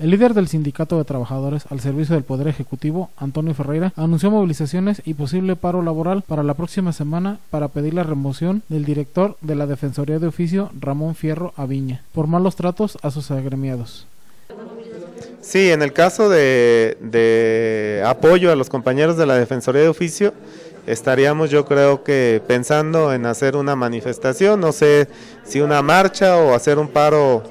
El líder del Sindicato de Trabajadores al servicio del Poder Ejecutivo, Antonio Ferreira, anunció movilizaciones y posible paro laboral para la próxima semana para pedir la remoción del director de la Defensoría de Oficio, Ramón Fierro Aviña, por malos tratos a sus agremiados. Sí, en el caso de, de, apoyo a los compañeros de la Defensoría de Oficio, estaríamos yo creo que pensando en hacer una manifestación, no sé si una marcha o hacer un paro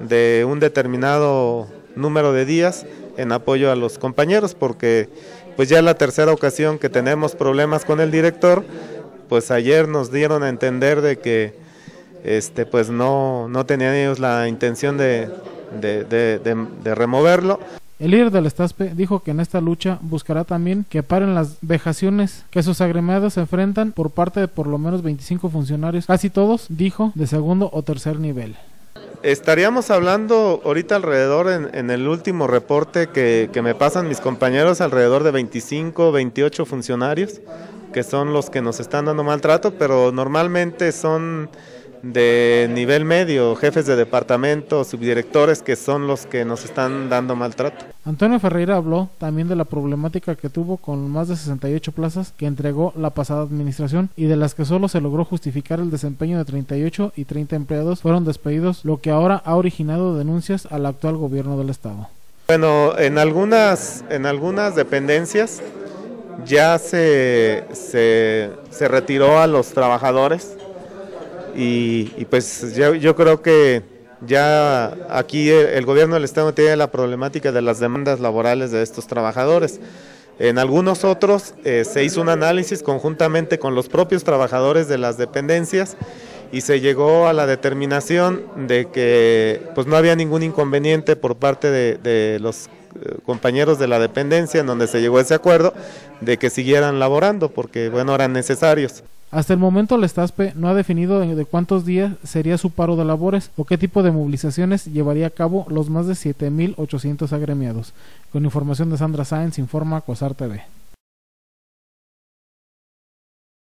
de un determinado número de días en apoyo a los compañeros, porque pues ya la tercera ocasión que tenemos problemas con el director, pues ayer nos dieron a entender de que este pues no, no tenían ellos la intención de, de, de, de removerlo. El líder del Estaspe dijo que en esta lucha buscará también que paren las vejaciones que sus agremiados enfrentan por parte de por lo menos 25 funcionarios, casi todos, dijo, de segundo o tercer nivel. Estaríamos hablando ahorita alrededor, en, en el último reporte que, que, me pasan mis compañeros, alrededor de 25, 28 funcionarios, que son los que nos están dando maltrato, pero normalmente son de nivel medio, jefes de departamento, subdirectores, que son los que nos están dando maltrato. Antonio Ferreira habló también de la problemática que tuvo con más de 68 plazas que entregó la pasada administración y de las que solo se logró justificar el desempeño de 38 y 30 empleados fueron despedidos, lo que ahora ha originado denuncias al actual gobierno del estado. Bueno, en algunas, en algunas dependencias ya se, se, se retiró a los trabajadores y, y pues yo, yo, creo que ya aquí el gobierno del Estado tiene la problemática de las demandas laborales de estos trabajadores. En algunos otros eh, se hizo un análisis conjuntamente con los propios trabajadores de las dependencias y se llegó a la determinación de que pues no había ningún inconveniente por parte de, los eh, compañeros de la dependencia en donde se llegó a ese acuerdo de que siguieran laborando porque bueno eran necesarios. Hasta el momento el Estaspe no ha definido de cuántos días sería su paro de labores o qué tipo de movilizaciones llevaría a cabo los más de 7.800 agremiados. Con información de Sandra Sáenz, informa COSAR TV.